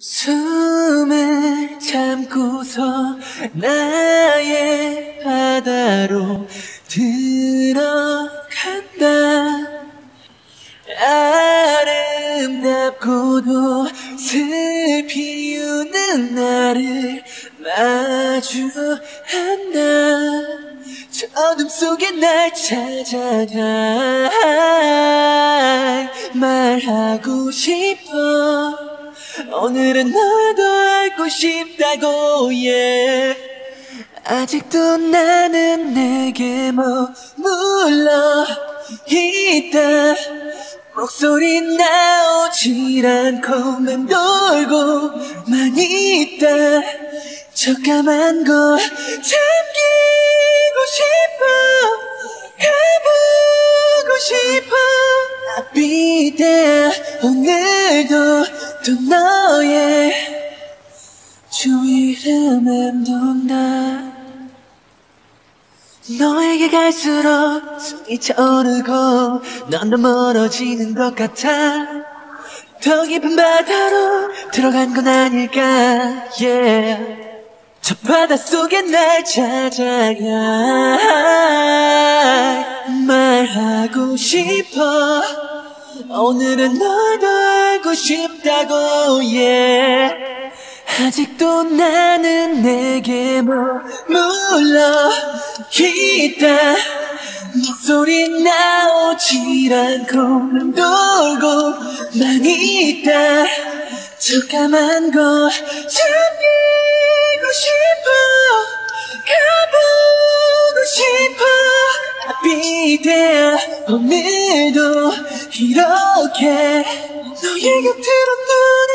숨을 참고서 나의 바다로 들어간다. 아름답고도 슬피 우는 나를 마주한다. 저 어둠 속에 날 찾아가 말하고 싶어 오늘은 너도 알고 싶다고 yeah. 아직도 나는 내게 머물러 있다. 목소리 나오질 않고 맴돌고만 있다. 저 까만 거 잠기고 싶어 가보고 싶어. I'll be there 오늘도 또 너의 주위를 맴돈다 너에게 갈수록 숨이 차오르고 넌더 멀어지는 것 같아 더 깊은 바다로 들어간 건 아닐까 yeah. 저 바닷속에 날 찾아가 말하고 싶어 오늘은 너도 알고 싶다고 yeah. 아직도 나는 내게 머물러 있다. 목소리 나오질 않고 돌고만 있다. 저 까만 거 잠기고 싶어 가보고 싶어. I'll be there 오늘도 이렇게 너의 곁으로 눈